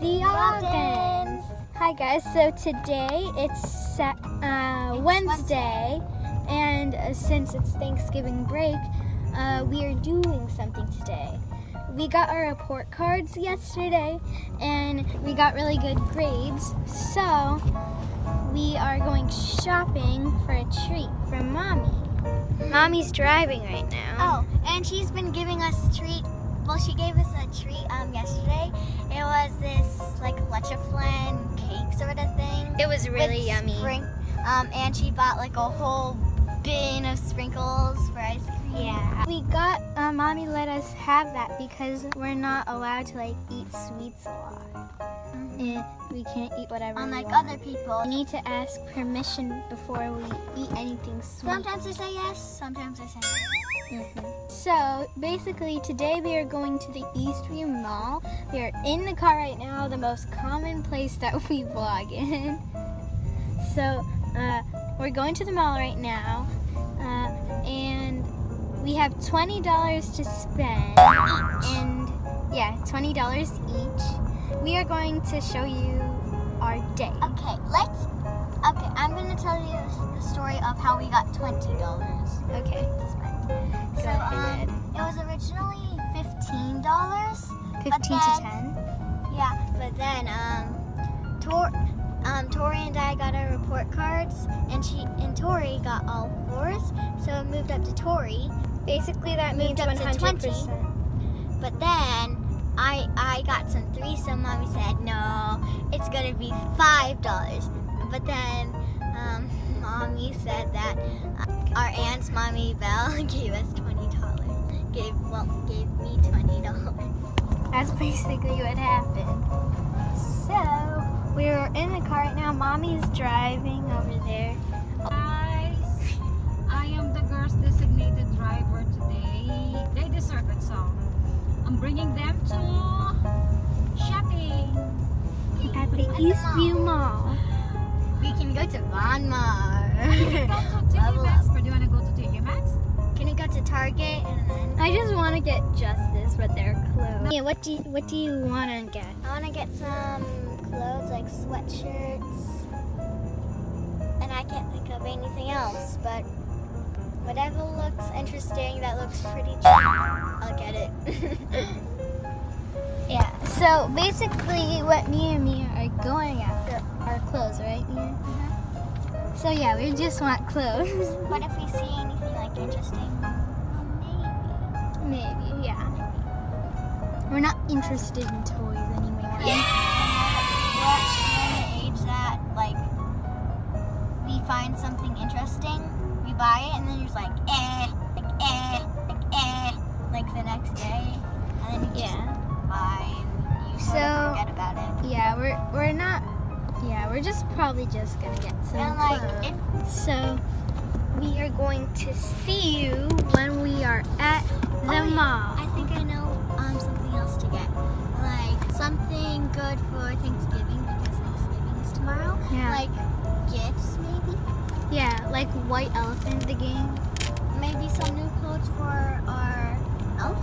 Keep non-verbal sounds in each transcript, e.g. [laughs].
The Ogdens. Hi guys, so today it's uh, Wednesday, and uh, since it's Thanksgiving break, uh, we are doing something today. We got our report cards yesterday, and we got really good grades, so we are going shopping for a treat from Mommy. Mommy's driving right now. Oh, and she's been giving us treat. Well, she gave us a treat um yesterday. It was this like leche flan cake sort of thing. It was really yummy. Um, and she bought like a whole bin of sprinkles for ice cream. Yeah. We got, uh, mommy let us have that because we're not allowed to like eat sweets a lot. And we can't eat whatever Unlike other people. We need to ask permission before we eat anything sweet. Sometimes I say yes, sometimes I say no. Mhm. So basically today we are going to the Eastview Mall. We are in the car right now, the most common place that [laughs] we vlog in. So uh, we're going to the mall right now, uh, and we have twenty dollars to spend, and yeah, twenty dollars each. We are going to show you our day. Okay, let's. Okay, I'm gonna tell you the story of how we got twenty dollars. Okay, to spend. Go So ahead. um, it was originally fifteen dollars. fifteen to then- ten. Yeah, but then um, Tor, um, Tori and I got our report cards, and she and Tori got all fours, so it moved up to Tori. Basically, that means Moved up to hundred 20. percent. But then I I got some threes, so mommy said no, it's gonna be five dollars. But then um, [laughs] mommy said that uh, our aunt's mommy Belle [laughs] gave us twenty dollars. Gave well gave me twenty dollars. [laughs] That's basically what happened. So, we're in the car right now. Mommy's driving over there. Guys, I am the girl's designated driver They deserve it, so I'm bringing them to shopping. At the Eastview Mall. We can go to Von Maur. Go to TJ Level Maxx, up. or do you want to go to TJ Maxx? Can we go to Target and then I just want to get Justice, but they're closed. Yeah, what do you, what do you want to get? I want to get some clothes like sweatshirts. And I can't think of anything else, but whatever looks interesting that looks pretty cheap, I'll get it. [laughs] Yeah. So basically, what me and Mia are going after are clothes, right, Mia? Uh-huh. So yeah, we just want clothes. [laughs] what if we see anything like interesting? Maybe. Maybe, yeah. We're not interested in toys anymore. We're at an age that like we find something interesting, buy it, and then you're just like eh, like eh, like eh, like the next day, and then you just Yeah. buy and you sort So- of forget about it. Yeah, we're we're not. Yeah, we're just probably just gonna get some And like if So we are going to see you when we are at the Oh, mall. I think I know um something else to get, like something good for Thanksgiving because Thanksgiving is tomorrow. Yeah. Like gifts maybe. Like White Elephant, the game. Maybe some new clothes for our elf.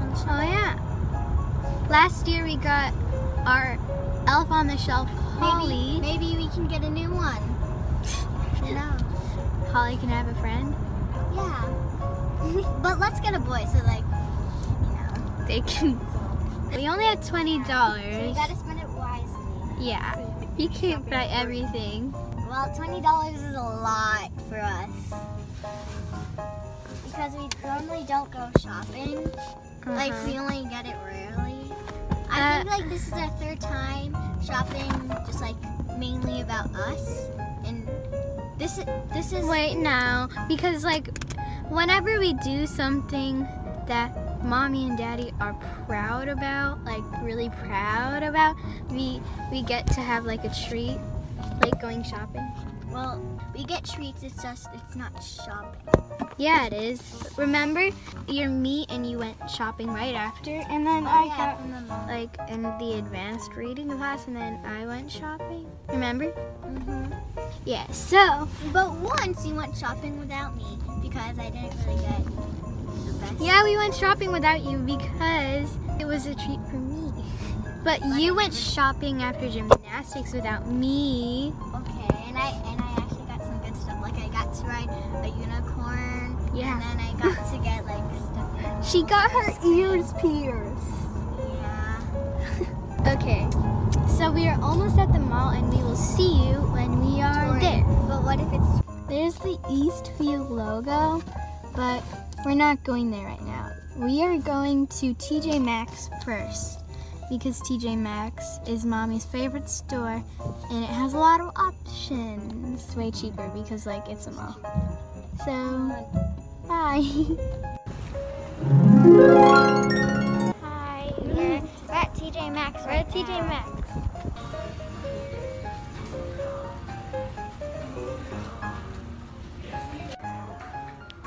on the Oh yeah. Last year we got our Elf on the Shelf Holly. Maybe, maybe we can get a new one. You know. Holly can have a friend. Yeah. [laughs] but let's get a boy so like, you know. They can. We only have twenty So you gotta spend it wisely. Yeah. You can't buy everything. Well, twenty dollars is a lot for us. Because we normally don't go shopping. Like Uh-huh. we only get it rarely. I Uh, think like this is our third time shopping just like mainly about us. And this is this is Wait, now, because like whenever we do something that mommy and daddy are proud about, like really proud about, we we get to have like a treat, like going shopping. well, we get treats, it's just it's not shopping. Yeah, it is. Remember your meet and you went shopping right after, and then Oh, I yeah, got like in the advanced reading class, and then I went shopping. Remember? Mhm. Yeah. So But once you went shopping without me because I didn't really get the best. yeah, we went shopping without you because It was a treat for me. But you went shopping after gymnastics without me. Okay, and I and I actually got some good stuff. Like I got to ride a unicorn. Yeah. And then I got to [laughs] get like stuff. She got her ears pierced. Yeah. Okay, so we are almost at the mall and we will see you when we are there. But what if it's There's the Eastview logo, but we're not going there right now. We are going to TJ Maxx first because TJ Maxx is mommy's favorite store and it has a lot of options. It's way cheaper because like it's a mall. So, bye. Hi, we're, we're at TJ Maxx. We're at TJ Maxx.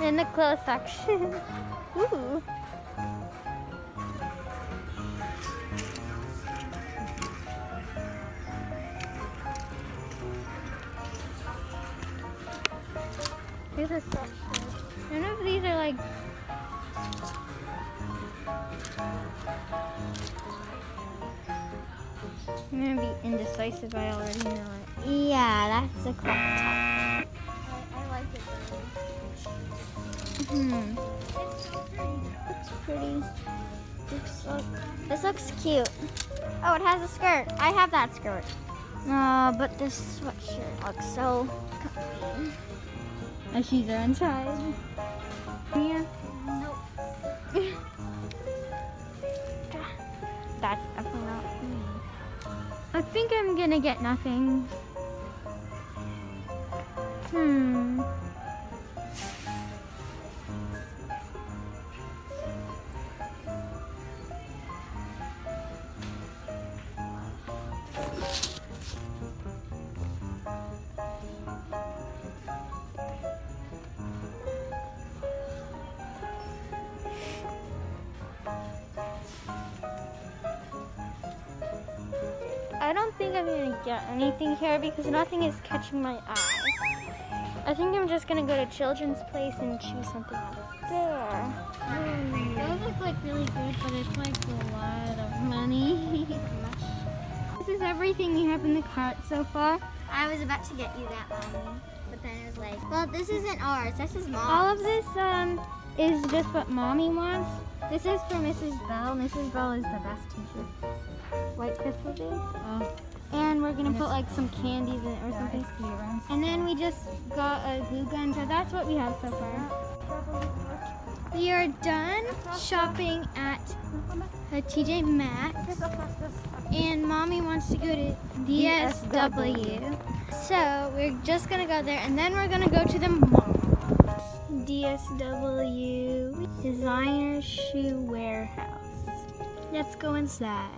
In the clothes section. [laughs] Ooh. These are so. None of these are like I'm gonna be indecisive, I already know it. Yeah, that's a crop top. I, like it Hmm. It's pretty. Looks like, this looks cute. Oh, it has a skirt. I have that skirt. Uh, but this sweatshirt looks so. My shoes are untied. Yeah. That's definitely not me. I think I'm gonna get nothing. Hmm. Think I'm gonna get anything here because nothing is catching my eye. I think I'm just gonna go to Children's Place and choose something out there. Those look like really good, but it's like a lot of money. [laughs] this is everything we have in the cart so far. I was about to get you that, mommy, but then it was like, well, this isn't ours. This is mom's. All of this um is just what mommy wants. This is for Mrs. Bell. Mrs. Bell is the best teacher. White crystal juice. Oh, And we're gonna put like some candies in it or something. And then we just got a glue gun, so that's what we have so far. We are done shopping at a TJ Maxx, and mommy wants to go to DSW. So we're just gonna go there, and then we're gonna go to the mall. DSW Designer Shoe Warehouse. Let's go inside.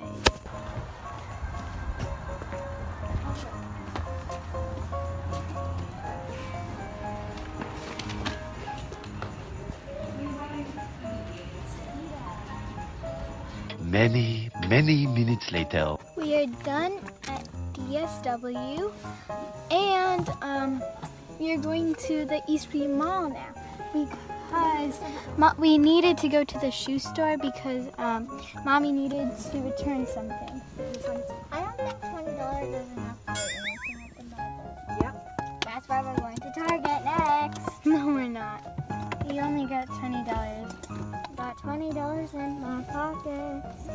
Many, many minutes later. We are done at DSW and um, we are going to the Eastview Mall now because mo- we needed to go to the shoe store because um, mommy needed to return something. I don't think twenty dollars is enough for anything at the moment. Yep. That's why we're going to Target next. [laughs] No, we're not. You only got twenty dollars. Got twenty dollars in my pockets.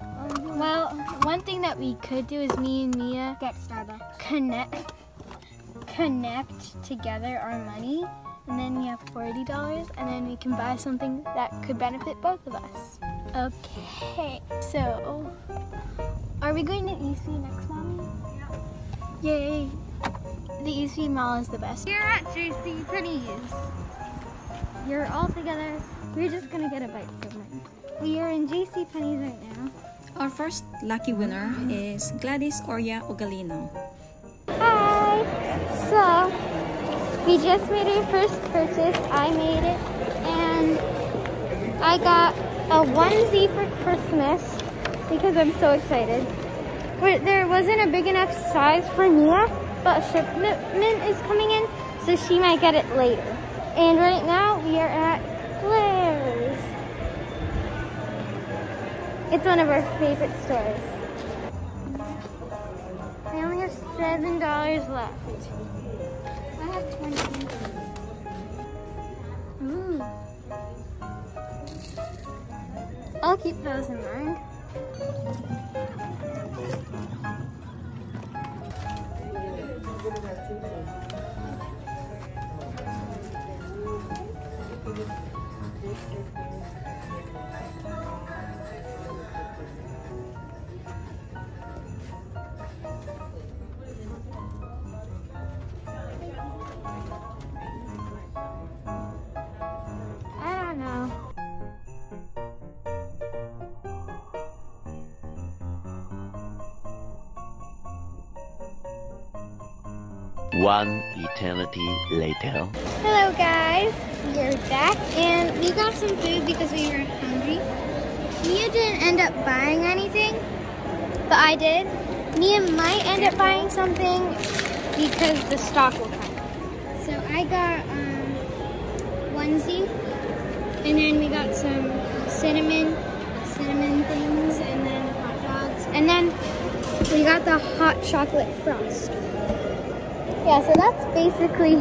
Um, Well, one thing that we could do is me and Mia get Starbucks. connect connect together our money and then we have forty dollars and then we can buy something that could benefit both of us. Okay, so are we going to Eastview next, mommy? Yeah. Yay! The Eastview Mall is the best. We're at JC Penney's. You're all together. We're just gonna get a bite somewhere. We are in JC Penney's right now. Our first lucky winner is Gladys Oria Ogalino. Hi! So, we just made our first purchase. I made it, and I got a onesie for Christmas because I'm so excited. But there wasn't a big enough size for Mia, but shipment is coming in, so she might get it later. And right now, we are at It's one of our favorite stores. I only have seven dollars left. I have twenty. Ooh. I'll keep those in mind. I don't know. One eternity later. Hello guys, we're back and we got some food because we were hungry. Mia didn't end up buying but I did. Mia might end up buying something because the stock will come. So I got um, onesie and then we got some cinnamon, cinnamon things and then hot dogs. And then we got the hot chocolate frost. Yeah, so that's basically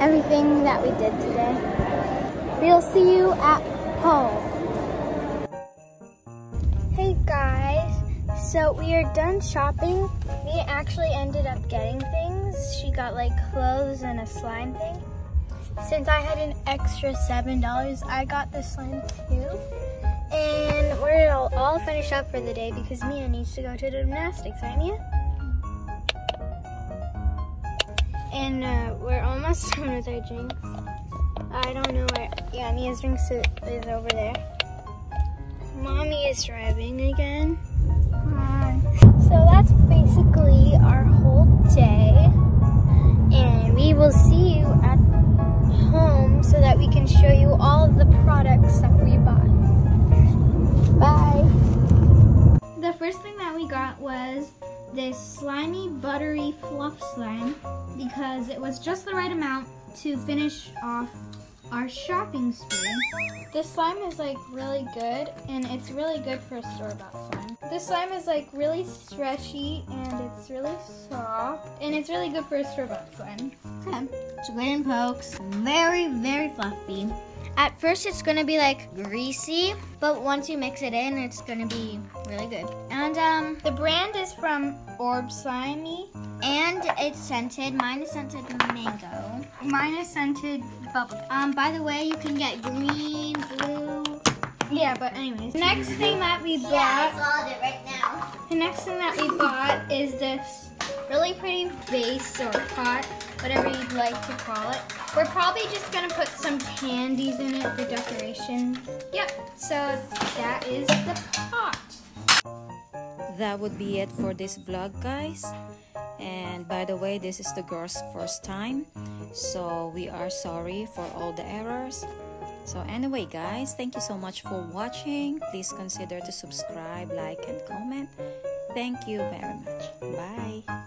everything that we did today. We'll see you at home. So we are done shopping. We actually ended up getting things. She got like clothes and a slime thing. Since I had an extra $7, I got the slime too. And we're all, finished up for the day because Mia needs to go to gymnastics, right Mia? And uh, we're almost [laughs] done with our drinks. I don't know where. Yeah, Mia's drinks is is over there. Mommy is driving again. So that's basically our whole day. And we will see you at home so that we can show you all of the products that we bought. Bye. The first thing that we got was this slimy, buttery fluff slime because it was just the right amount to finish off our shopping spree. This slime is like really good and it's really good for a store-bought slime. This slime is like really stretchy and it's really soft and it's really good for a store-bought slime. Okay. So good and pokes. Very, very fluffy. At first it's gonna be like greasy, but once you mix it in, it's gonna be really good. And um, The brand is from Orb Slimy. And it's scented. Mine is scented mango. Mine is scented bubble. Um, by the way, you can get green, blue. Yeah, but anyways. The next thing that we bought Yeah, saw it right now. The next thing that we bought is this really pretty vase or pot, whatever you'd like to call it. We're probably just gonna put some candies in it for decoration. Yep, so that is the pot. That would be it for this vlog, guys. And by the way, this is the girl's first time. So we are sorry for all the errors. So anyway, guys, thank you so much for watching. Please consider to subscribe, like, and comment. Thank you very much. Bye.